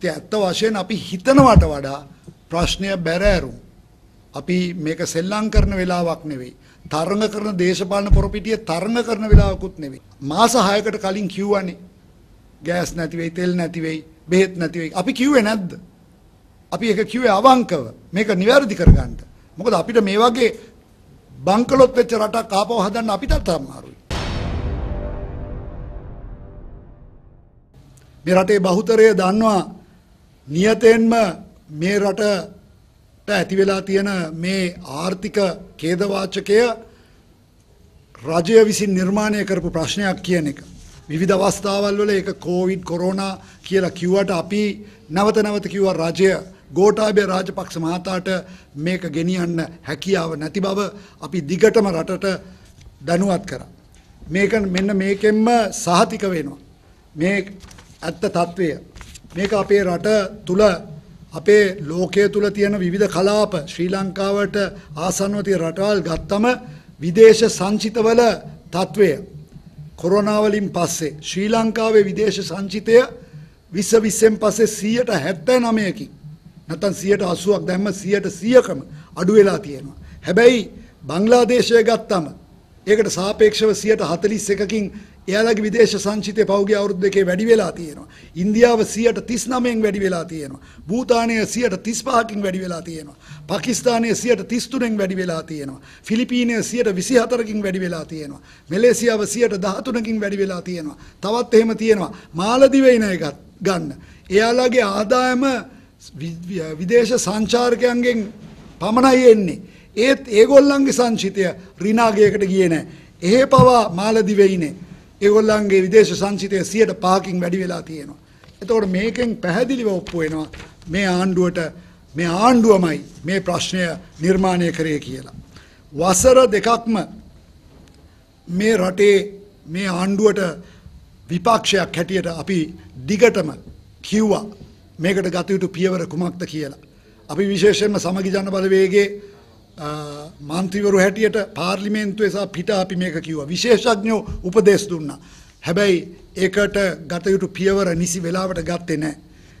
ඉතින් ඇත්ත වශයෙන් අපි හිතනවට වඩා ප්‍රශ්නය බැරෑරුම්. අපි මේක සෙල්ලම් කරන වෙලාවක් නෙවෙයි. තරඟ කරන දේශපාලන පොරපිටිය තරඟ කරන වෙලාවකුත් නෙවෙයි. මාස 6කට කලින් කිව්වනේ ගෑස් නැති වෙයි, තෙල් නැති වෙයි, බෙහෙත් නැති වෙයි. අපි කිව්වේ නැද්ද? අපි ඒක කිව්වේ අවංකව. මේක නිවැරදි කරගන්න. මොකද අපිට මේ වගේ බංකලොත් වෙච්ච රටක් ආපහු හදන්න අපිටත් අමාරුයි. මේ රටේ බහුතරය දන්නවා නියතයෙන්ම මේ රටට ඇති වෙලා තියෙන මේ ආර්ථික ඛේදවාචකය රජය විසින් නිර්මාණය කරපු ප්‍රශ්නයක් කියන එක. විවිධ අවස්ථාවල් වල ඒක කෝවිඩ් කොරෝනා කියලා කිව්වට අපි නැවත නැවත කිව්වා රජය ගෝඨාභය රාජපක්ෂ මහතාට මේක ගෙනියන්න හැකියාව නැති බව අපි දිගටම රටට දැනුවත් කරා. මේක මෙන්න මේකෙන්ම සහතික වෙනවා. මේ ඇත්ත తත්වය. මේක අපේ රට තුල අපේ ලෝකයේ තුල තියෙන විවිධ කලාප ශ්‍රී ලංකාවට ආසන්නව තියෙන රටවල් ගත්තම විදේශ සංචිතවල తත්වය කොරෝනා වලින් පස්සේ ශ්‍රී ලංකාවේ විදේශ සංචිතය 20 20න් පස්සේ 179කින් නැත්නම් 180ක් දැම්ම 100%කම අඩු වෙලා තියෙනවා. හැබැයි බංග්ලාදේශය ගත්තම ඒකට සාපේක්ෂව 141කින් එයාලගේ විදේශ සංචිතය පෞගිය අවුරුදු දෙකේ වැඩි වෙලා තියෙනවා. ඉන්දියාව 139න් වැඩි වෙලා තියෙනවා. භූතානය 135කින් වැඩි වෙලා තියෙනවා. පාකිස්තානය 133න් වැඩි වෙලා තියෙනවා. ෆිලිපීනය 124කින් වැඩි වෙලා තියෙනවා. මැලේසියාව 113කින් වැඩි වෙලා තියෙනවා. තවත් එහෙම තියෙනවා. මාලදිවයින ගන්න. එයාලගේ ආදායම විදේශ සංචාරකයන්ගෙන් පමණයි එන්නේ. ඒත් ඒගොල්ලන්ගේ සංචිතය රිනාගයකට ගියේ නැහැ. එහෙ පවා මාලදිවයිනේ ඒගොල්ලන්ගේ විදේශ සංචිතය 105කින් වැඩි වෙලා තියෙනවා. එතකොට මේකෙන් පැහැදිලිව ඔප්පු වෙනවා මේ ආණ්ඩුවට මේ ආණ්ඩුවමයි මේ ප්‍රශ්නය නිර්මාණය කරේ කියලා. වසර දෙකක්ම මේ රටේ මේ ආණ්ඩුවට විපක්ෂයක් හැටියට අපි දිගටම කිව්වා මේකට ගත යුතු පියවර කුමක්ද කියලා. අපි විශේෂයෙන්ම සමගි ජන බලවේගේ මන්ත්‍රීවරු හැටියට පාර්ලිමේන්තුවේ සහ පිට අපි මේක කිව්වා. විශේෂඥයෝ උපදෙස් දුන්නා. හැබැයි ඒකට ගත යුතු පියවර නිසි වෙලාවට ගත්තේ නැහැ.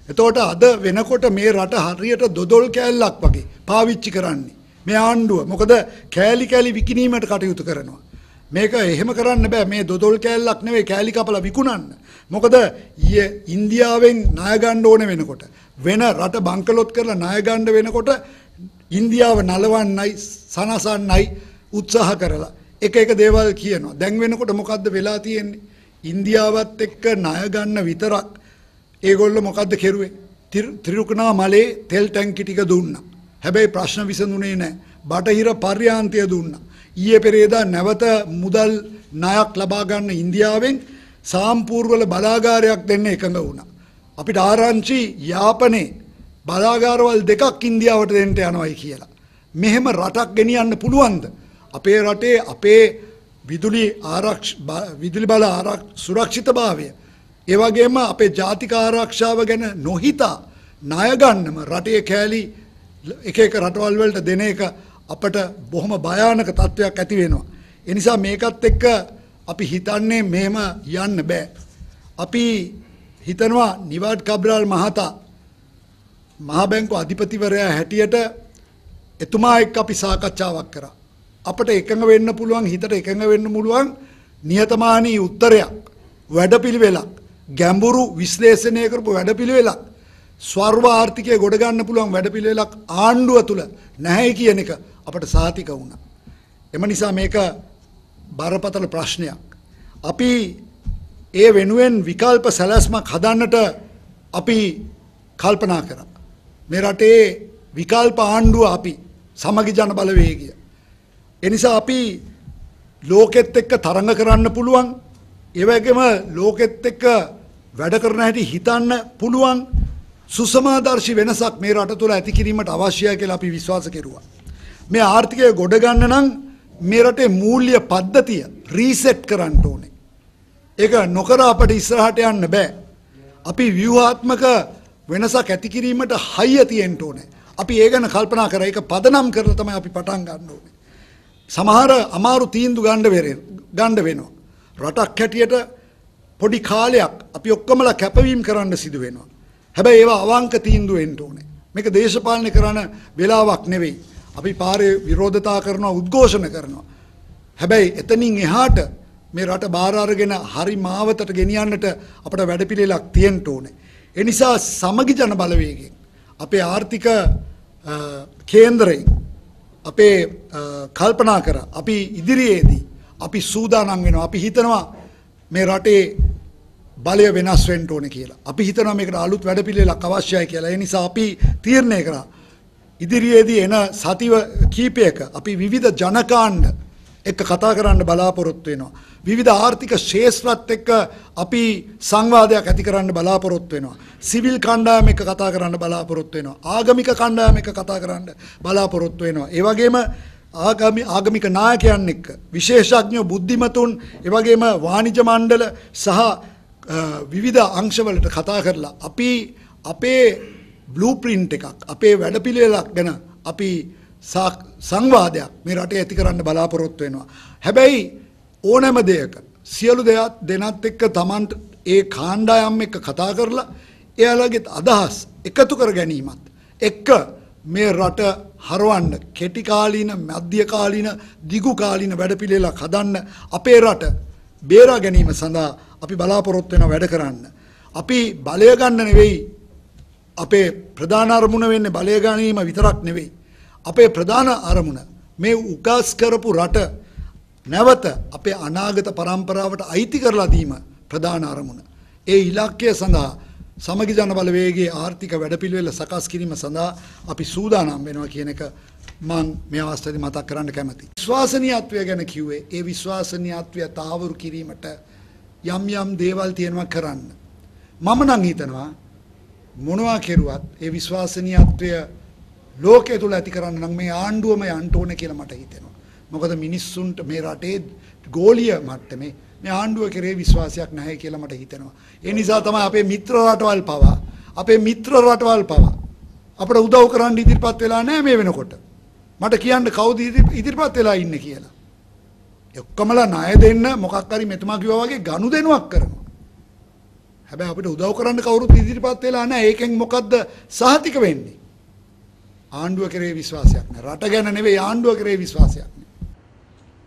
එතකොට අද වෙනකොට මේ රට හරියට දොදොල් කෑල්ලක් වගේ පාවිච්චි කරන්නේ. මේ ආණ්ඩුව. මොකද කෑලි කෑලි විකිණීමට කටයුතු කරනවා. මේක එහෙම කරන්න බෑ මේ දොදොල් කෑල්ලක් නෙවෙයි කෑලි කපලා විකුණන්න. මොකද ඊයේ ඉන්දියාවෙන් ණය ගන්න ඕන වෙනකොට වෙන රට බංකලොත් කරලා ණය ගන්න වෙනකොට ඉන්දියාව නලවන්නයි සනසන්නයි උත්සාහ කරලා එක එක දේවල් කියනවා. දැන් වෙනකොට මොකද්ද වෙලා තියෙන්නේ? ඉන්දියාවත් එක්ක ණය ගන්න විතරක් ඒගොල්ලෝ මොකද්ද කෙරුවේ? ත්‍රිරුකණා මලේ තෙල් ටැංකි ටික දුන්නා. හැබැයි ප්‍රශ්න විසඳුනේ නැහැ. බටහිර පර්යාන්තය දුන්නා. ඊයේ පෙරේදා නැවත මුදල් ණයක් ලබා ගන්න ඉන්දියාවෙන් සාම්පූර්වල බලාගාරයක් දෙන්න එකඟ වුණා. අපිට ආරංචි යාපනයේ බලාගාරවල් දෙකක් ඉන්දියාවට දෙන්න යනවයි කියලා. මෙහෙම රටක් ගෙනියන්න පුළුවන්ද? අපේ රටේ අපේ විදුලි ආරක්ෂ විදුලි බල සුරක්ෂිතභාවය ඒ වගේම අපේ ජාතික ආරක්ෂාව ගැන නොහිතා ණය ගන්නම රටේ කෑලි එක එක රටවල් වලට දෙන එක අපට බොහොම භයානක තත්ත්වයක් ඇති වෙනවා. ඒ නිසා මේකත් එක්ක අපි හිතන්නේ මෙහෙම යන්න බෑ. අපි හිතනවා නිවාඩ් කබ්‍රාල් මහතා මහා බැංකුව අධිපතිවරයා හැටියට එතුමා එක්ක අපි සාකච්ඡාවක් කරා. අපට එකඟ වෙන්න පුළුවන් හිතට එකඟ වෙන්න පුළුවන් නිහතමානී උත්තරයක් වැඩපිළිවෙලක් ගැඹුරු විශ්ලේෂණය කරපු වැඩපිළිවෙලක් ස්වර්ව ආර්ථිකය ගොඩ ගන්න පුළුවන් වැඩපිළිවෙලක් ආණ්ඩුව තුල නැහැ කියන එක අපට සාතික වුණා. එම නිසා මේක බරපතල ප්‍රශ්නයක්. අපි ඒ වෙනුවෙන් විකල්ප සැලැස්මක් හදන්නට අපි කල්පනා කරා. මේ රටේ විකල්ප ආණ්ඩුව අපි සමගි ජන බලවේගය. එනිසා අපි ලෝකෙත් එක්ක තරඟ කරන්න පුළුවන් ඒවගේම ලෝකෙත් එක්ක වැඩ කරන හැටි හිතන්න පුළුවන් සුසමාදර්ශි වෙනසක් මේ රට තුළ ඇති කිරීමට අවශ්‍යය කියලා අපි විශ්වාස කෙරුවා. මේ ආර්ථිකය ගොඩ ගන්න නම් මේ රටේ මූල්‍ය පද්ධතිය රීසෙට් කරන්න ඕනේ. ඒක නොකර අපට ඉස්සරහට යන්න බෑ. අපි ව්‍යුහාත්මක වෙනසක් ඇති කිරීමට හයිය තියෙන්න ඕනේ. අපි ඒ ගැන කල්පනා කර ඒක පදනම් කරලා තමයි අපි පටන් ගන්න ඕනේ. සමහර අමාරු තීන්දුව ගන්න ගන්න වෙනවා. රටක් හැටියට පොඩි කාලයක් අපි ඔක්කොමලා කැපවීම කරන්න සිදු වෙනවා. හැබැයි ඒවා අවංක තීන්දුව එන්න ඕනේ. මේක දේශපාලනය කරන වෙලාවක් නෙවෙයි. අපි පාරේ විරෝධතා කරනවා උද්ඝෝෂණ කරනවා. හැබැයි එතනින් එහාට මේ රට බාර අරගෙන හරි මාවතට ගෙනියන්නට අපට වැඩපිළිවෙලක් තියෙන්න ඕනේ. ඒ නිසා සමගි ජන බලවේගයෙන් අපේ ආර්ථික අ, කේන්දරයෙන් අපේ අ, කල්පනා කර අපි ඉදිරියේදී අපි සූදානම් වෙනවා අපි හිතනවා මේ රටේ බලය වෙනස් වෙන්න ඕනේ කියලා. අපි හිතනවා මේකට අලුත් වැඩපිළිවෙලක් අවශ්‍යයි කියලා. ඒ නිසා අපි තීරණය කරා ඉදිරියේදී එන සතිව කීපයක අපි විවිධ ජනකාණ්ඩ එක්ක කතා කරන්න බලාපොරොත්තු වෙනවා. විවිධ ආර්ථික ශේෂ්ත්‍රත් එක්ක අපි සංවාදයක් ඇති කරන්න බලාපොරොත්තු වෙනවා. සිවිල් කණ්ඩායම එක්ක කතා කරන්න බලාපොරොත්තු වෙනවා. ආගමික කණ්ඩායම එක්ක කතා කරන්න බලාපොරොත්තු වෙනවා. ඒ වගේම ආගමි ආගමික නායකයන් එක්ක විශේෂඥ බුද්ධිමතුන් ඒ වගේම වාණිජ මණ්ඩල සහ අ, විවිධ අංශවලට කතා කරලා අපි අපේ බ්ලූප්‍රින්ට් එකක් අපේ වැඩපිළිවෙලක් ගැන අපි සාක්- සංවාදයක් මේ රටේ ඇති කරන්න බලාපොරොත්තු වෙනවා. හැබැයි ඕනෑම දෙයක සියලු දෙයක් දෙනත් එක්ක තමන්ට ඒ කාණ්ඩායම් එක්ක කතා කරලා එයාලගෙත් අදහස් එකතු කර ගැනීමත් එක්ක මේ රට හරවන්න කෙටිකාලීන මධ්‍යකාලීන දිගුකාලීන වැඩපිළිවෙලක් හදන්න අපේ රට බේරා ගැනීම සඳහා අපි බලාපොරොත්තු වෙන වැඩ කරන්න. අපි බලය ගන්න නෙවෙයි අපේ ප්‍රධාන අරමුණ වෙන්නේ බලය ගැනීම විතරක් නෙවෙයි. අපේ ප්‍රධාන අරමුණ මේ උකස් කරපු රට නැවත අපේ අනාගත පරම්පරාවට අයිති කරලා දීම ප්‍රධාන අරමුණ. ඒ ඉලක්කය සඳහා සමගි ජන බලවේගයේ ආර්ථික වැඩපිළිවෙල සකස් කිරීම සඳහා අපි සූදානම් වෙනවා කියන එක මං මේ අවස්ථාවේ මතක් කරන්න කැමතියි. විශ්වාසනීයත්වය ගැන කිව්වේ ඒ විශ්වාසනීයත්වය තාවුරු කිරීමට යම් යම් දේවල් තියෙනවා කරන්න. මම නම් හිතනවා මොනවා කෙරුවත් ඒ විශ්වාසනීයත්වය ලෝකයේ තුල ඇති කරන්න නම් මේ ආණ්ඩුවම යන්න ඕනේ කියලා මට හිතෙනවා. මොකද මිනිස්සුන්ට මේ රටේ ගෝලීය මට්ටමේ මේ ආණ්ඩුව කෙරේ විශ්වාසයක් නැහැ කියලා මට හිතෙනවා. ඒ නිසා තමයි අපේ මිත්‍ර රටවල් පවා අපේ මිත්‍ර රටවල් පවා අපට උදව් කරන්න ඉදිරිපත් වෙලා නැහැ මේ වෙනකොට. මට කියන්න කවුද ඉදිරි- ඉදිරිපත් වෙලා ඉන්නේ කියලා. ඔක්කොමලා ණය දෙන්න මොකක් හරි මෙතුමා කිව්වා වගේ ගනුදෙනුවක් කරනවා. හැබැයි අපිට උදව් කරන්න කවුරුත් ඉදිරිපත් වෙලා නැහැ. ඒකෙන් මොකද්ද සහතික වෙන්නේ? ආණ්ඩුව කෙරේ විශ්වාසයක් නැහැ. රට ගැන නෙවෙයි ආණ්ඩුව කෙරේ විශ්වාසයක් නැහැ.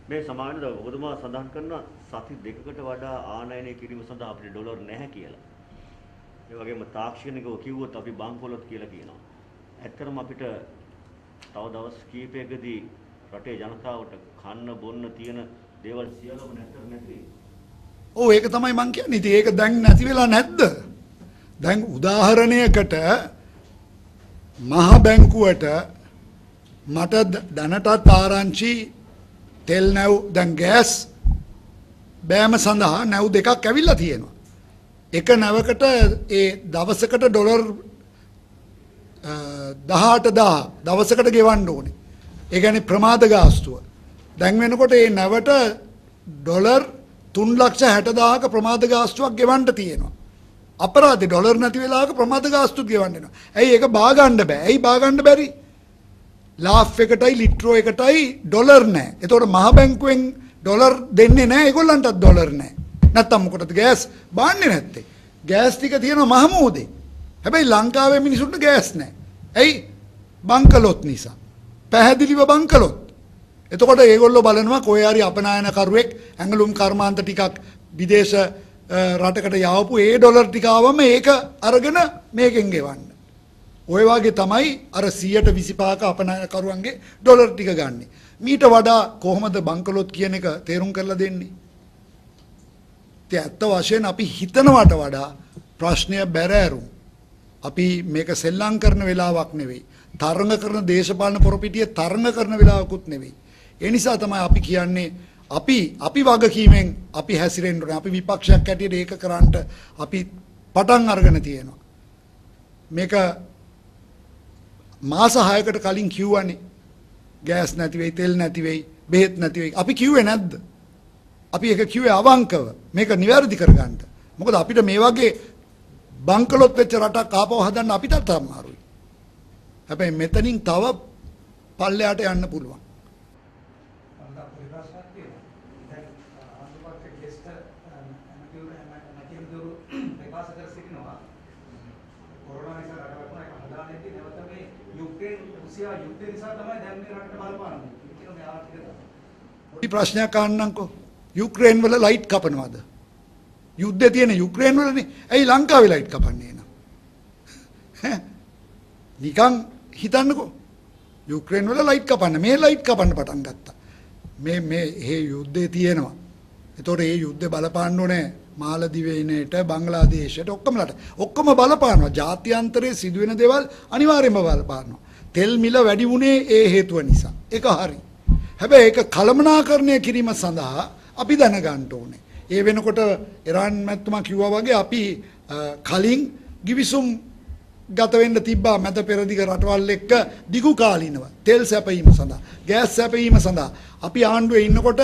මේ සමාවෙන්ද ඔබතුමා සඳහන් කරන සති දෙකකට වඩා ආනයනය කිරීම සඳහා අපිට ඩොලර් නැහැ කියලා. ඒ වගේම තාක්ෂණිකව කිව්වොත් අපි බංකොලොත් කියලා කියනවා. ඇත්තටම අපිට තව දවස් කීපයකදී රටේ ජනතාවට කන්න බොන්න තියෙන දේවල් සියල්ලම නැතර නැති ඔව් ඒක තමයි මං කියන්නේ. ඉතින් ඒක දැන් නැති වෙලා නැද්ද? දැන් උදාහරණයකට මහ බැංකුවට මට ද- දැනටත් ආරංචි තෙල් නැව් දැන් ගෑස් බෑම සඳහා නැව් දෙකක් ඇවිල්ලා තියෙනවා. එක නැවකට ඒ දවසකට ඩොලර් දහට දා දවසකට ගෙවන්න ඕනේ. ඒ කියන්නේ ප්‍රමාද ගාස්තුව. දැන් වෙනකොට ඒ නැවට ඩොලර් 360000ක ප්‍රමාද ගාස්තුවක් ගෙවන්න තියෙනවා. අපරාධේ ඩොලර් නැති වෙලාවක ප්‍රමාද ගාස්තුත් ගෙවන්න වෙනවා. ඇයි ඒක බා ගන්න බෑ? ඇයි බා ගන්න බැරි? ලාෆ් එකටයි ලිට්‍රෝ එකටයි ඩොලර් නැහැ. එතකොට මහ බැංකුවෙන් ඩොලර් දෙන්නේ නැහැ. ඒගොල්ලන්ටත් ඩොලර් නැහැ. නැත්තම් මොකටද ගෑස් බාන්නේ නැත්තේ? ගෑස් ටික තියෙනවා මහමෝදේ. හැබැයි ලංකාවේ මිනිසුන්ට ගෑස් නැහැ. ඇයි? බංකලොත් නිසා. පැහැදිලිව බංකලොත්. එතකොට ඒගොල්ලෝ බලනවා කොහේ හරි අපනායනකරුවෙක් ඇඟලුම් කර්මාන්ත ටිකක් විදේශ අ, රටකට යවපු ඒ ඩොලර් ටික ආවම ඒක අරගෙන මේකෙන් ගෙවන්න. ඔය වගේ තමයි අර 125ක අපනායනකරුවන්ගේ ඩොලර් ටික ගන්නෙ. මීට වඩා කොහොමද බංකලොත් කියන එක තේරුම් කරලා දෙන්නේ? ඉතින් ඇත්ත වශයෙන් අපි හිතනවට වඩා ප්‍රශ්නය බැරෑරුම්. අපි මේක සෙල්ලම් කරන වෙලාවක් නෙවෙයි. තරඟ කරන දේශපාලන පොරපිටිය තරඟ කරන වෙලාවකුත් නෙවෙයි. ඒ නිසා තමයි අපි කියන්නේ අපි අපි වගකීමෙන් අපි හැසිරෙන්න ඕනේ. අපි විපක්ෂයක් හැටියට ඒක කරන්නට අපි පටන් අරගෙන තියෙනවා. මේක මාස 6කට කලින් කිව්වනේ ගෑස් නැති වෙයි, තෙල් නැති වෙයි, බෙහෙත් නැති වෙයි. අපි කිව්වේ නැද්ද? අපි ඒක කිව්වේ අවංකව මේක නිවැරදි කරගන්න. මොකද අපිට මේ වගේ බංකලොත් වෙච්ච රටක් ආපහු හදන්න අපිටත් අමාරුයි. හැබැයි මෙතනින් තව පල්ලෙහාට යන්න පුළුවන්. ප්‍රශ්නක් තියෙනවා. දැන් අනුපක්ෂ ගෙස්ට ඇමතිවරු ඇමතිවරු ප්‍රකාශ කර සිටිනවා. කොරෝනා නිසා රට වැටුණා ඒක හදාගන්නේ නැවත මේ යුක්රේන් රුසියා යුද්ධය නිසා තමයි දැන් මේ රටට බලපාන්නේ. කියන මේ ආර්ථික පොඩි ප්‍රශ්නයක් අහන්නම්කෝ. යුක්‍රේන් වල ලයිට් කපනවාද? යුද්ධය තියෙන යුක්‍රේන් වලනේ. ඇයි ලංකාවේ ලයිට් කපන්නේ එහෙනම්? ඈ නිකන් හිතන්නකෝ. යුක්‍රේන් වල ලයිට් කපන්න මේ ලයිට් කපන්න පටන් ගත්තා. මේ මේ මේ යුද්ධය තියෙනවා. එතකොට මේ යුද්ධය බලපාන්න ඕනේ මාලදිවයිනේට බංග්ලාදේශයට ඔක්කොමලට. ඔක්කොම බලපානවා. ජාත්‍යන්තරයේ සිදුවෙන දේවල් අනිවාර්යයෙන්ම බලපානවා. තෙල් මිල වැඩි වුණේ ඒ හේතුව නිසා. ඒක හරි. හැබැයි ඒක කළමනාකරණය කිරීම සඳහා අපි දැනගන්න ඕනේ. ඒ වෙනකොට ඉරාන් මැතිතුමා කිව්වා වගේ අපි අ, කලින් ගිවිසුම් ගත වෙන්න තිබ්බා මැද පෙරදිග රටවල් එක්ක දිගු කාලීනව. තෙල් සැපයීම සඳහා ගෑස් සැපයීම සඳහා. අපි ආණ්ඩුවේ ඉන්නකොට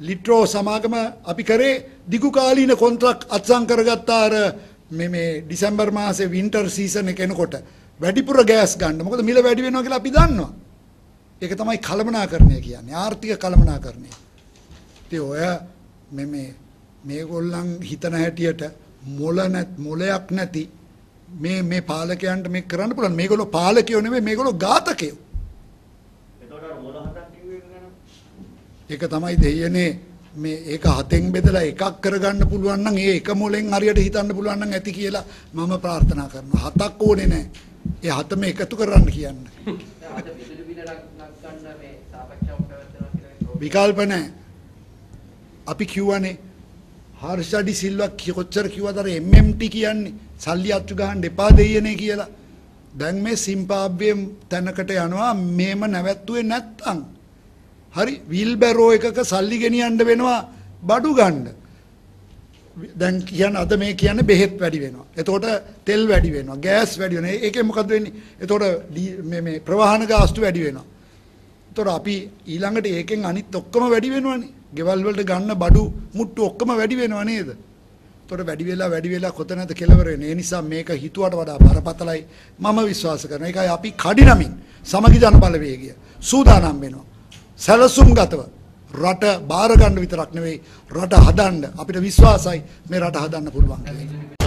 ලිට්‍රෝ සමාගම අපි කරේ දිගු කාලීන කොන්ත්‍රාක් අත්සන් කරගත්තා අර මේ මේ ඩිසැම්බර් මාසේ වින්ටර් සීසන් එක එනකොට වැඩිපුර ගෑස් ගන්න. මොකද මිල වැඩි වෙනවා කියලා අපි දන්නවා. ඒක තමයි කළමනාකරණය කියන්නේ ආර්ථික කළමනාකරණය. ඉතින් ඔය මේ මේ මේගොල්ලන් හිතන හැටියට මොළ නැත් මොලයක් නැති මේ මේ පාලකයන්ට මේ කරන්න පුළුවන්. මේගොල්ලෝ පාලකයෝ නෙමෙයි මේගොල්ලෝ ඝාතකයෝ. ඒක තමයි දෙයනේ මේ ඒක හතෙන් බෙදලා එකක් කරගන්න පුළුවන් නම් ඒ එක මොලෙන් හරියට හිතන්න පුළුවන් නම් ඇති කියලා මම ප්‍රාර්ථනා කරනවා. හතක් ඕනේ නැහැ ඒ හතම එකතු කරන්න කියන්නේ. විකල්ප නැහැ. අපි කිව්වනේ හර්ෂඩි සිල්වා කි- කොච්චර කිව්වද අර MMT කියන්නේ සල්ලි අච්චු ගහන්න එපා දෙයියනේ කියලා. දැන් මේ සිම්බාබ්වේ තැනකට යනවා මේම නැවැත්තුවේ නැත්තම්. හරි වීල්බැරෝ එකක සල්ලි ගෙනියන්න වෙනවා බඩු ගන්න. දැන් කියන්න අද මේ කියන්නේ බෙහෙත් වැඩි වෙනවා. එතකොට තෙල් වැඩි වෙනවා. ගෑස් වැඩි වෙනවා. ඒකෙන් මොකද වෙන්නේ? එතකොට ඩී- මේ මේ ප්‍රවාහන ගාස්තු වැඩි වෙනවා. එතකොට අපි ඊළඟට ඒකෙන් අනිත් ඔක්කොම වැඩි වෙනවනේ. ගෙවල් වලට ගන්න බඩු මුට්ටු ඔක්කොම වැඩි වෙනව නේද? එතකොට වැඩි වෙලා වැඩි වෙලා කොතනද කෙලවර වෙන්නේ? ඒ නිසා මේක හිතුවට වඩා බරපතලයි මම විශ්වාස කරනවා. ඒකයි අපි කඩිනමින් සමගි ජන බලවේගය සූදානම් වෙනවා. සැලසුම්ගතව රට බාර ගන්න විතරක් නෙවෙයි රට හදන්න අපිට විශ්වාසයි මේ රට හදන්න පුළුවන් කියලා.